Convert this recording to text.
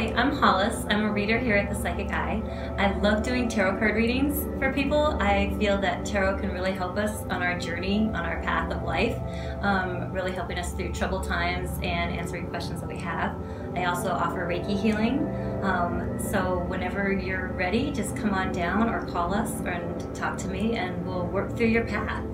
Hi, I'm Hollis. I'm a reader here at the Psychic Eye. I love doing tarot card readings for people. I feel that tarot can really help us on our journey, on our path of life, um, really helping us through troubled times and answering questions that we have. I also offer Reiki healing. Um, so whenever you're ready, just come on down or call us and talk to me and we'll work through your path.